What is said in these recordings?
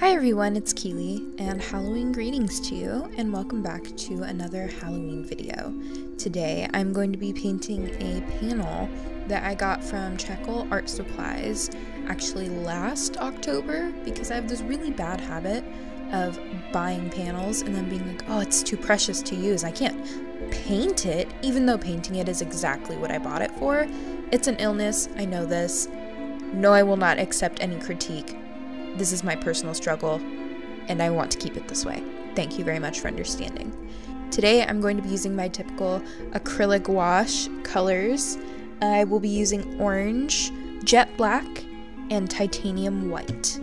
Hi everyone, it's Keely, and Halloween greetings to you, and welcome back to another Halloween video. Today I'm going to be painting a panel that I got from Checkle Art Supplies actually last October because I have this really bad habit of buying panels and then being like, oh, it's too precious to use. I can't paint it, even though painting it is exactly what I bought it for. It's an illness, I know this. No, I will not accept any critique this is my personal struggle, and I want to keep it this way. Thank you very much for understanding. Today I'm going to be using my typical Acryla gouache colors. I will be using orange, jet black, and titanium white.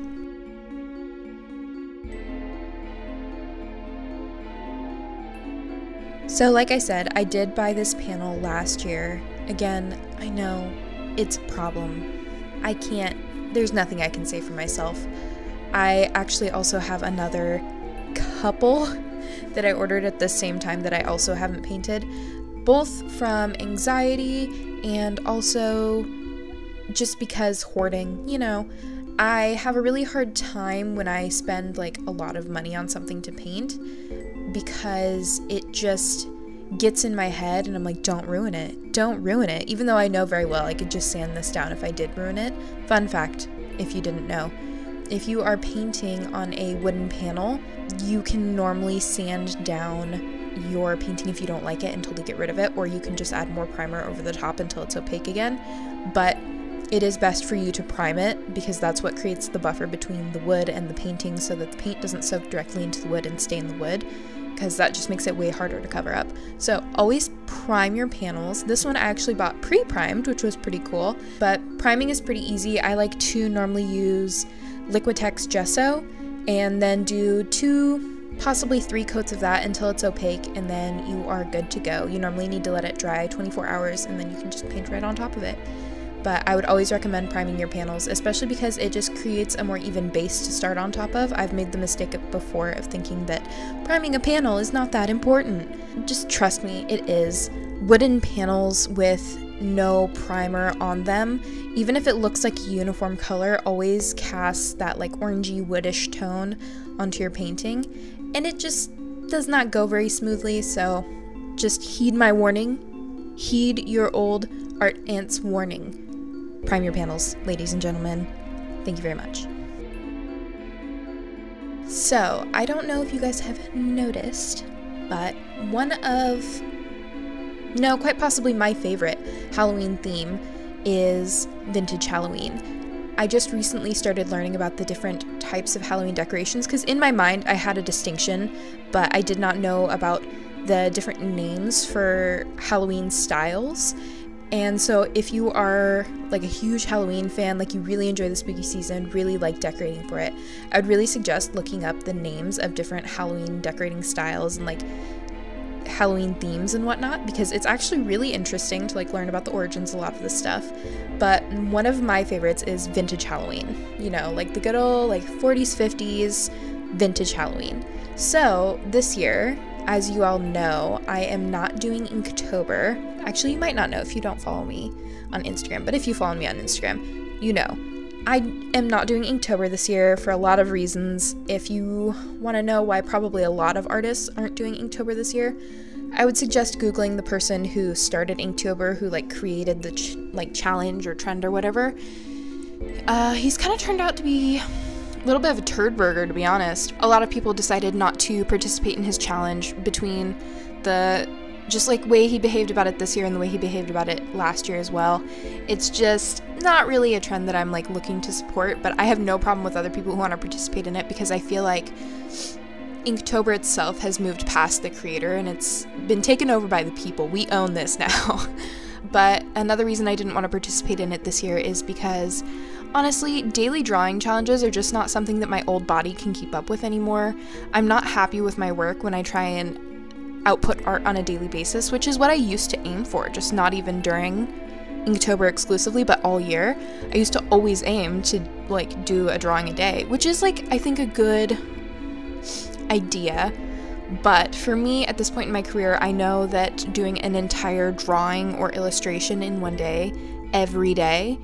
So like I said, I did buy this panel last year. Again, I know it's a problem. I can't there's nothing I can say for myself. I actually also have another couple that I ordered at the same time that I also haven't painted, both from anxiety and also just because hoarding, you know. I have a really hard time when I spend like a lot of money on something to paint because it just gets in my head and I'm like, don't ruin it. Don't ruin it. Even though I know very well I could just sand this down if I did ruin it. Fun fact if you didn't know. If you are painting on a wooden panel, you can normally sand down your painting if you don't like it until you get rid of it, or you can just add more primer over the top until it's opaque again. But it is best for you to prime it because that's what creates the buffer between the wood and the painting so that the paint doesn't soak directly into the wood and stain the wood because that just makes it way harder to cover up. So always prime your panels. This one I actually bought pre-primed, which was pretty cool, but priming is pretty easy. I like to normally use Liquitex gesso and then do two possibly three coats of that until it's opaque and then you are good to go. You normally need to let it dry 24 hours and then you can just paint right on top of it but I would always recommend priming your panels, especially because it just creates a more even base to start on top of. I've made the mistake before of thinking that priming a panel is not that important. Just trust me, it is. Wooden panels with no primer on them, even if it looks like uniform color, always casts that like orangey woodish tone onto your painting, and it just does not go very smoothly, so just heed my warning. Heed your old art aunt's warning. Prime your panels, ladies and gentlemen. Thank you very much. So, I don't know if you guys have noticed, but one of, no, quite possibly my favorite Halloween theme is Vintage Halloween. I just recently started learning about the different types of Halloween decorations because in my mind I had a distinction, but I did not know about the different names for Halloween styles. And so, if you are like a huge Halloween fan, like you really enjoy the spooky season, really like decorating for it, I would really suggest looking up the names of different Halloween decorating styles and like Halloween themes and whatnot because it's actually really interesting to like learn about the origins of a lot of this stuff. But one of my favorites is vintage Halloween. You know, like the good old like 40s, 50s vintage Halloween. So, this year as you all know, I am not doing Inktober. Actually, you might not know if you don't follow me on Instagram, but if you follow me on Instagram, you know. I am not doing Inktober this year for a lot of reasons. If you want to know why probably a lot of artists aren't doing Inktober this year, I would suggest googling the person who started Inktober, who like created the ch- like challenge or trend or whatever. Uh, he's kind of turned out to be little bit of a turd burger, to be honest. A lot of people decided not to participate in his challenge between the just like way he behaved about it this year and the way he behaved about it last year as well. It's just not really a trend that I'm like looking to support, but I have no problem with other people who want to participate in it because I feel like Inktober itself has moved past the creator and it's been taken over by the people. We own this now. but another reason I didn't want to participate in it this year is because Honestly, daily drawing challenges are just not something that my old body can keep up with anymore. I'm not happy with my work when I try and output art on a daily basis, which is what I used to aim for, just not even during Inktober exclusively, but all year. I used to always aim to like do a drawing a day, which is like I think a good idea. But for me at this point in my career, I know that doing an entire drawing or illustration in one day every day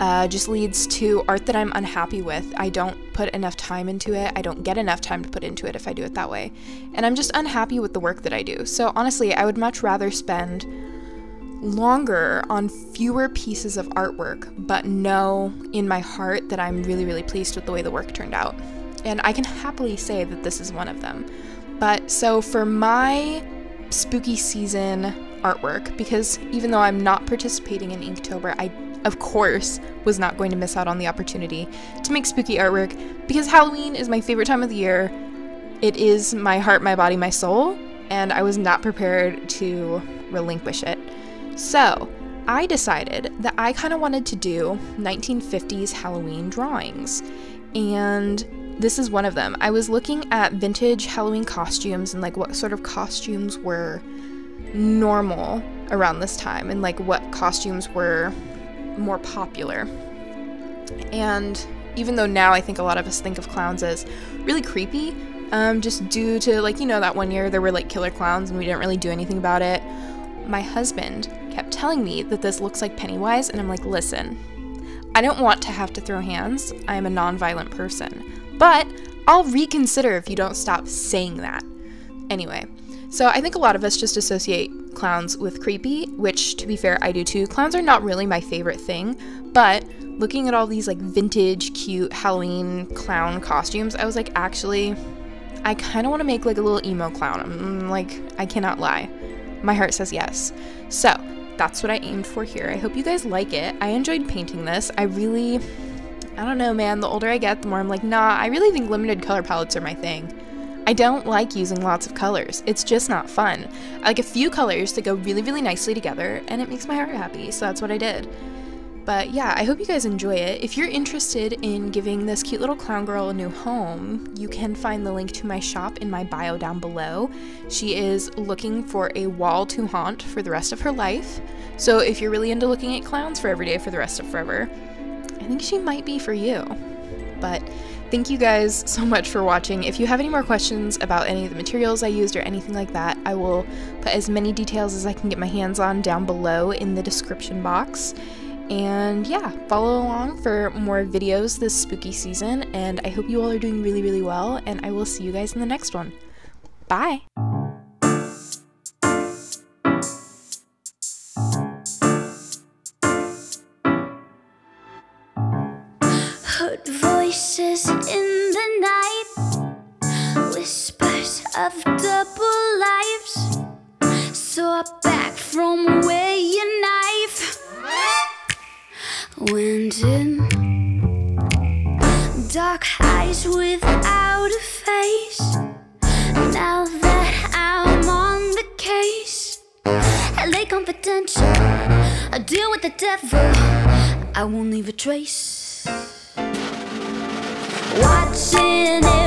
uh, just leads to art that I'm unhappy with. I don't put enough time into it. I don't get enough time to put into it if I do it that way. And I'm just unhappy with the work that I do. So honestly, I would much rather spend longer on fewer pieces of artwork, but know in my heart that I'm really, really pleased with the way the work turned out. And I can happily say that this is one of them. But so for my spooky season artwork, because even though I'm not participating in Inktober, I of course was not going to miss out on the opportunity to make spooky artwork because Halloween is my favorite time of the year. It is my heart, my body, my soul, and I was not prepared to relinquish it. So, I decided that I kind of wanted to do 1950s Halloween drawings. And this is one of them. I was looking at vintage Halloween costumes and like what sort of costumes were normal around this time and like what costumes were more popular. And even though now I think a lot of us think of clowns as really creepy, um, just due to like, you know, that one year there were like killer clowns and we didn't really do anything about it, my husband kept telling me that this looks like Pennywise, and I'm like, listen, I don't want to have to throw hands. I am a non-violent person. But I'll reconsider if you don't stop saying that. Anyway, so I think a lot of us just associate clowns with creepy, which to be fair, I do too. Clowns are not really my favorite thing, but looking at all these like vintage, cute Halloween clown costumes, I was like, actually, I kind of want to make like a little emo clown. I'm like, I cannot lie. My heart says yes. So that's what I aimed for here. I hope you guys like it. I enjoyed painting this. I really, I don't know, man. The older I get, the more I'm like, nah, I really think limited color palettes are my thing. I don't like using lots of colors. It's just not fun. I like a few colors that go really, really nicely together, and it makes my heart happy, so that's what I did. But yeah, I hope you guys enjoy it. If you're interested in giving this cute little clown girl a new home, you can find the link to my shop in my bio down below. She is looking for a wall to haunt for the rest of her life. So if you're really into looking at clowns for every day for the rest of forever, I think she might be for you. But thank you guys so much for watching. If you have any more questions about any of the materials I used or anything like that, I will put as many details as I can get my hands on down below in the description box. And yeah, follow along for more videos this spooky season, and I hope you all are doing really, really well, and I will see you guys in the next one. Bye! Voices in the night, whispers of double lives. Saw back from where your knife went in. Dark eyes without a face. Now that I'm on the case, LA confidential. I deal with the devil. I won't leave a trace. Watching